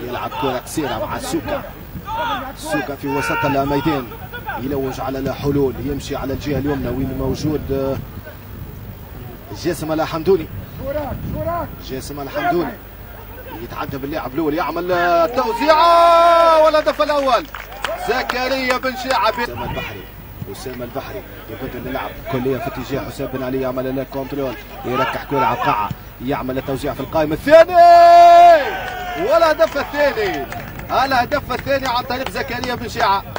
يلعب كرة قصيرة مع سوكا. سوكا في وسط الميدان يلوج على الحلول. يمشي على الجهة اليمنى. وين موجود جاسم الحمدوني. جاسم الحمدوني. يتعدى باللاعب الأول. يعمل توزيعه والهدف الأول. زكريا بن شعب اسامه البحري. اسامه البحري. يبدل اللعب. كليا في اتجاه حسام بن علي. يعمل له contrôle يركح كرة على القاعة. يعمل التوزيع في القائم الثاني. والهدف الثاني الهدف الثاني عن طريق زكريا بن شيعة.